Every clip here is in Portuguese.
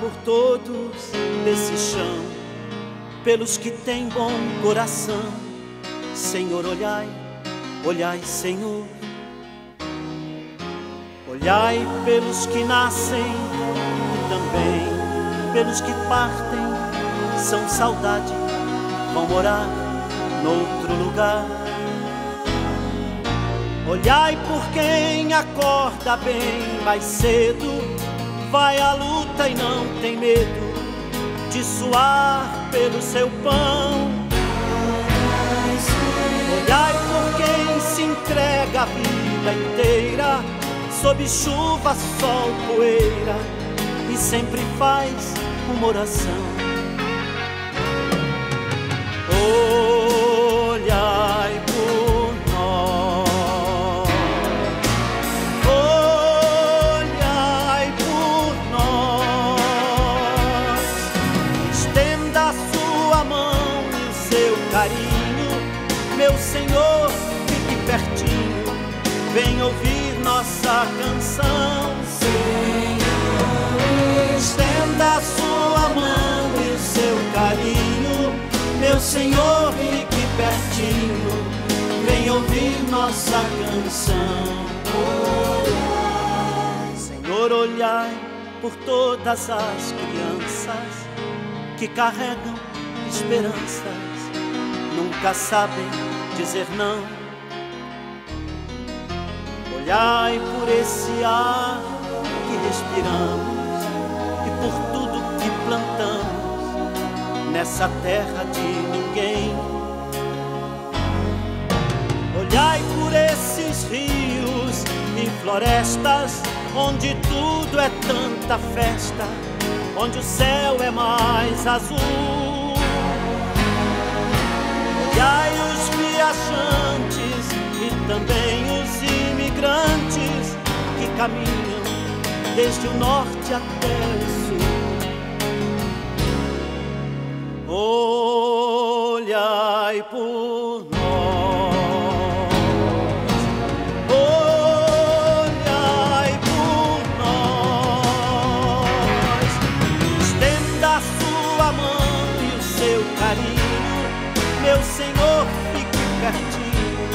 por todos desse chão, pelos que têm bom coração. Senhor, olhai, olhai, Senhor. Olhai pelos que nascem e também pelos que partem, são saudade, vão morar noutro lugar. Olhai por quem acorda bem mais cedo vai à luta e não tem medo de suar pelo seu pão. Olhai por quem se entrega a vida inteira, sob chuva, sol, poeira, e sempre faz uma oração. Carinho, meu Senhor, fique pertinho, vem ouvir nossa canção. Senhor, estenda a sua mão e o seu carinho, meu Senhor, fique pertinho, vem ouvir nossa canção. Senhor, olhai por todas as crianças que carregam esperanças nunca sabem dizer não. Olhai por esse ar que respiramos e por tudo que plantamos nessa terra de ninguém. Olhai por esses rios e florestas onde tudo é tanta festa, onde o céu é mais azul e também os imigrantes que caminham desde o norte até o sul. Olhai por meu Senhor, fique pertinho,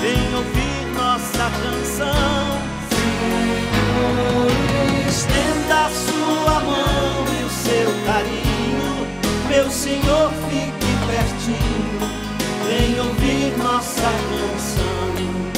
vem ouvir nossa canção. Senhor, estenda a sua mão e o seu carinho, meu Senhor, fique pertinho, vem ouvir nossa canção.